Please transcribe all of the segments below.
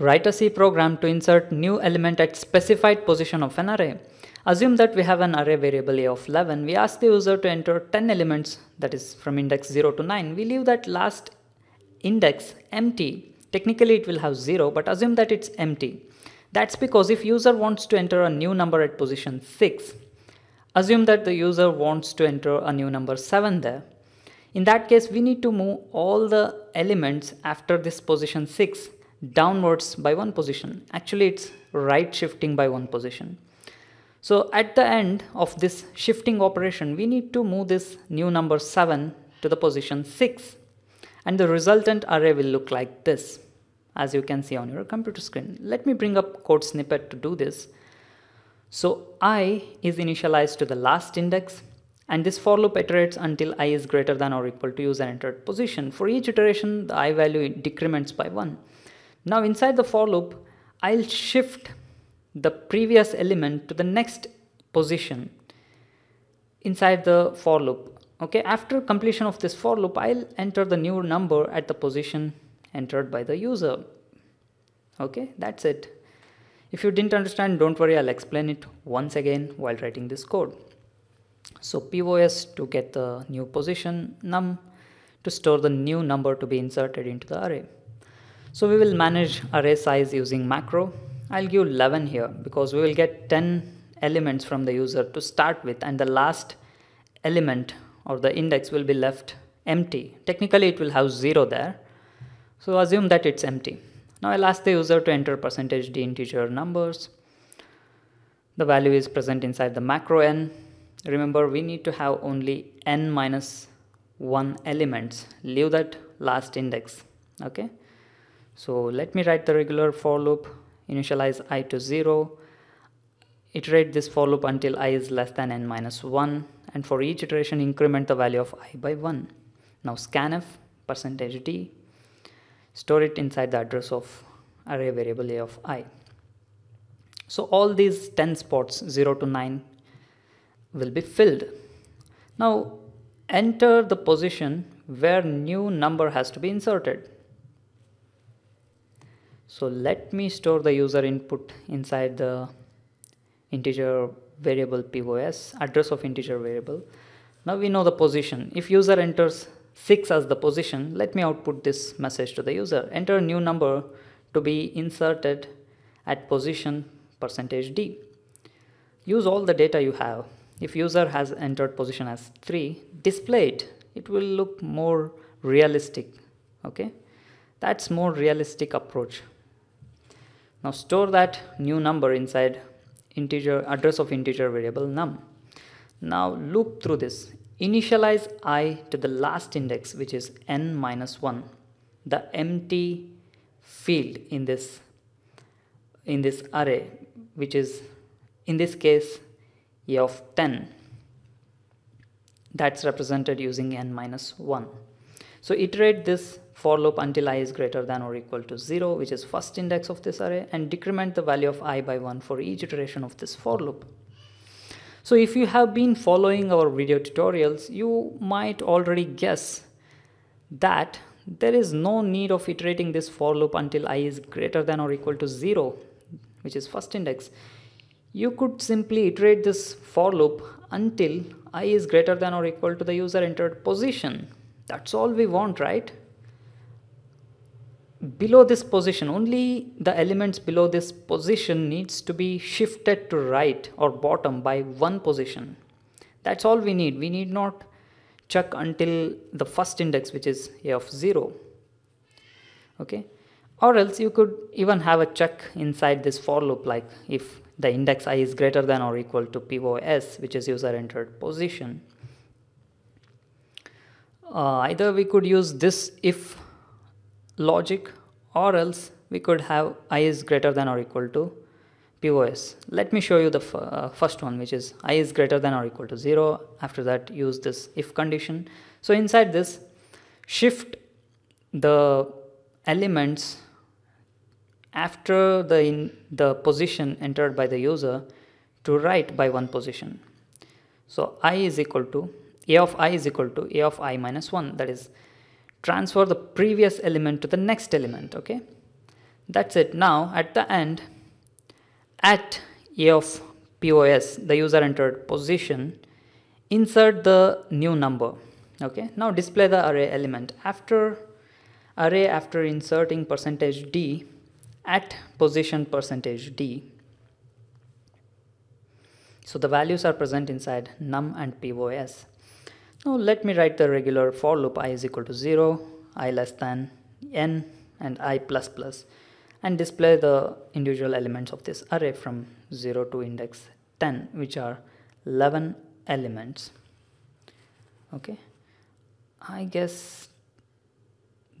Write a C program to insert new element at specified position of an array. Assume that we have an array variable a of 11. We ask the user to enter 10 elements that is from index 0 to 9. We leave that last index empty. Technically it will have 0 but assume that it's empty. That's because if user wants to enter a new number at position 6, assume that the user wants to enter a new number 7 there. In that case we need to move all the elements after this position 6 downwards by one position. Actually it's right shifting by one position. So at the end of this shifting operation, we need to move this new number 7 to the position 6 and the resultant array will look like this as you can see on your computer screen. Let me bring up code snippet to do this. So i is initialized to the last index and this for loop iterates until i is greater than or equal to user entered position. For each iteration, the i value decrements by 1. Now inside the for loop, I'll shift the previous element to the next position inside the for loop. Okay after completion of this for loop i'll enter the new number at the position entered by the user. Okay that's it. If you didn't understand don't worry i'll explain it once again while writing this code. So pos to get the new position num to store the new number to be inserted into the array so we will manage array size using macro I'll give 11 here because we will get 10 elements from the user to start with and the last element or the index will be left empty. Technically it will have 0 there. So assume that it's empty. Now I'll ask the user to enter percentage %d integer numbers. The value is present inside the macro n. Remember we need to have only n minus 1 elements. Leave that last index. Okay. So let me write the regular for loop initialize i to 0 iterate this for loop until i is less than n minus 1 and for each iteration increment the value of i by 1 now scanf percentage %d store it inside the address of array variable a of i. So all these 10 spots 0 to 9 will be filled. Now enter the position where new number has to be inserted so let me store the user input inside the integer variable pos address of integer variable. Now we know the position. If user enters 6 as the position let me output this message to the user. Enter a new number to be inserted at position percentage %d. Use all the data you have. If user has entered position as 3 display it. It will look more realistic okay? That's more realistic approach now store that new number inside integer address of integer variable num. Now loop through this. Initialize i to the last index which is n minus 1. The empty field in this in this array which is in this case a of 10 that's represented using n minus 1. So iterate this for loop until i is greater than or equal to 0 which is first index of this array and decrement the value of i by 1 for each iteration of this for loop. So if you have been following our video tutorials you might already guess that there is no need of iterating this for loop until i is greater than or equal to 0 which is first index. You could simply iterate this for loop until i is greater than or equal to the user entered position. That's all we want, right? Below this position only the elements below this position needs to be shifted to right or bottom by one position. That's all we need. We need not check until the first index which is a of 0 okay? Or else you could even have a check inside this for loop like if the index i is greater than or equal to pos which is user entered position. Uh, either we could use this if logic or else we could have i is greater than or equal to POS. Let me show you the uh, first one which is i is greater than or equal to 0. After that use this if condition. So inside this shift the elements after the in the position entered by the user to right by one position. So i is equal to a of i is equal to a of i minus 1 that is transfer the previous element to the next element okay? That's it. Now at the end at a of pos the user entered position insert the new number okay? Now display the array element. After array after inserting percentage d at position percentage d so the values are present inside num and pos now let me write the regular for loop i is equal to 0 i less than n and i plus plus and display the individual elements of this array from 0 to index 10 which are 11 elements. Okay. I guess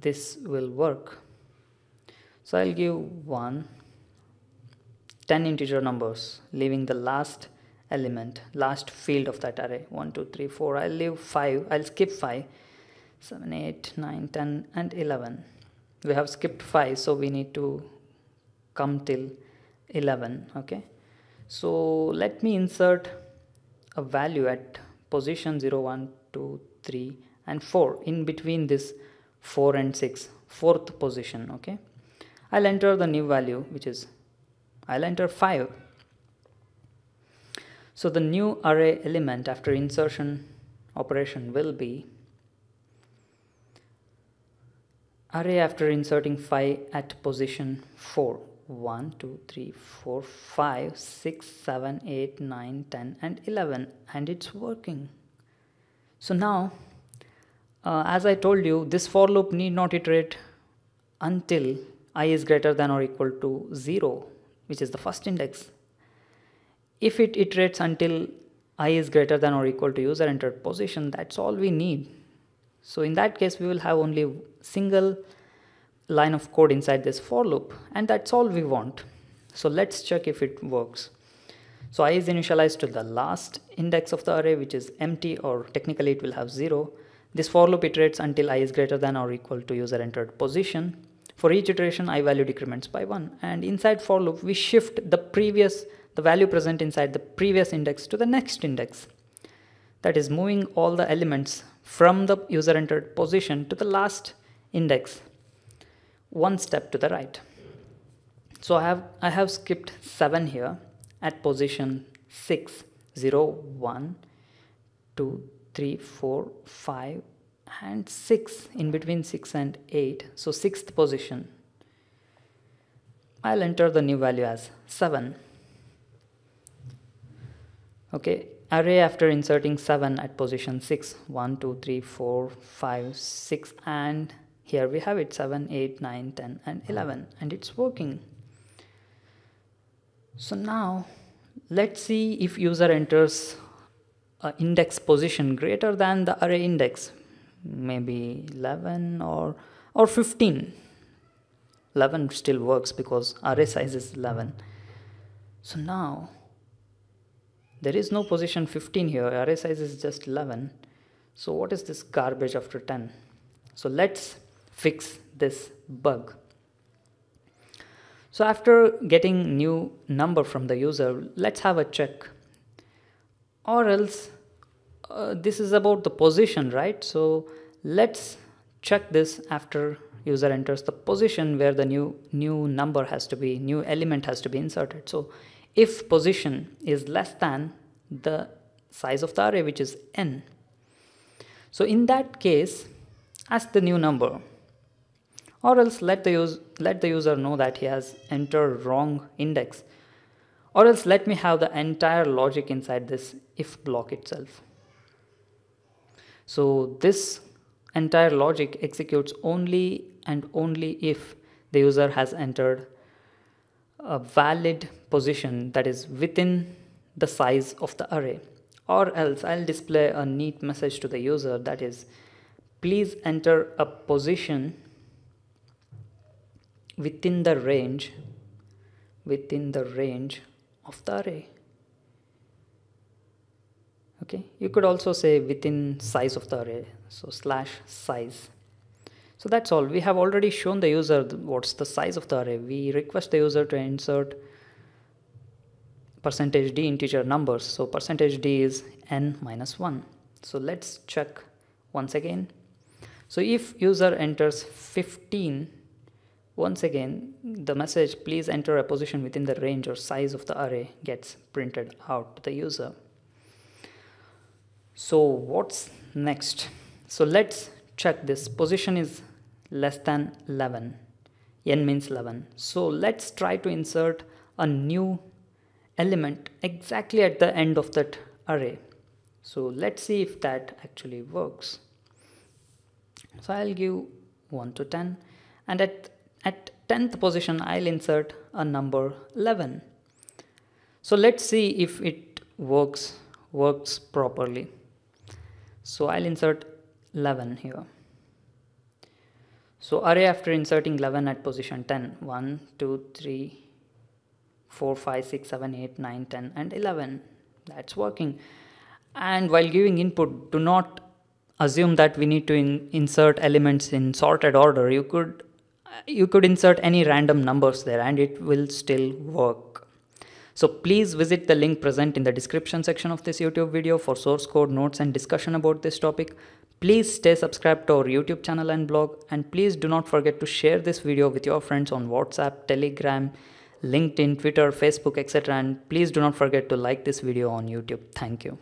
this will work. So I'll give 1 10 integer numbers leaving the last element last field of that array. 1 2 3 4 I'll leave 5 I'll skip 5 7 8 9 10 and 11 we have skipped 5 so we need to come till 11 okay? So let me insert a value at position 0 1 2 3 and 4 in between this 4 and 6 fourth position okay? I'll enter the new value which is I'll enter 5 so the new array element after insertion operation will be array after inserting 5 at position 4 1 2 3 4 5 6 7 8 9 10 and 11 and it's working. So now uh, as I told you this for loop need not iterate until i is greater than or equal to 0 which is the first index if it iterates until i is greater than or equal to user entered position that's all we need. So in that case we will have only single line of code inside this for loop and that's all we want. So let's check if it works. So i is initialized to the last index of the array which is empty or technically it will have 0 this for loop iterates until i is greater than or equal to user entered position. For each iteration i value decrements by 1 and inside for loop we shift the previous the value present inside the previous index to the next index. That is moving all the elements from the user entered position to the last index one step to the right. So i have i have skipped 7 here at position 6 0 1 2 3 4 5 and 6 in between 6 and 8 so sixth position. I'll enter the new value as 7 okay array after inserting 7 at position 6 1 2 3 4 5 6 and here we have it 7 8 9 10 and 11 and it's working. So now let's see if user enters a index position greater than the array index maybe 11 or or 15 11 still works because array size is 11 so now there is no position 15 here array size is just 11 so what is this garbage after 10 so let's fix this bug. So after getting new number from the user, let's have a check. Or else uh, this is about the position, right? So let's check this after user enters the position where the new new number has to be new element has to be inserted. So if position is less than the size of the array which is n. So in that case ask the new number or else let the, use, let the user know that he has entered wrong index or else let me have the entire logic inside this if block itself. So this entire logic executes only and only if the user has entered a valid position that is within the size of the array. Or else I'll display a neat message to the user that is please enter a position within the range within the range of the array. Okay? You could also say within size of the array. So slash size so that's all. We have already shown the user what's the size of the array. We request the user to insert percentage d integer numbers. So percentage d is n minus 1 so let's check once again. So if user enters 15 once again the message please enter a position within the range or size of the array gets printed out to the user. So what's next? So let's check this. Position is less than 11 n means 11 so let's try to insert a new element exactly at the end of that array. So let's see if that actually works. So I'll give 1 to 10 and at at 10th position I'll insert a number 11 so let's see if it works works properly. So I'll insert 11 here so array after inserting 11 at position 10 1 2 3 4 5 6 7 8 9 10 and 11 that's working. And while giving input do not assume that we need to in insert elements in sorted order. You could uh, you could insert any random numbers there and it will still work so please visit the link present in the description section of this youtube video for source code notes and discussion about this topic. Please stay subscribed to our youtube channel and blog and please do not forget to share this video with your friends on whatsapp telegram linkedin twitter facebook etc and please do not forget to like this video on youtube. Thank you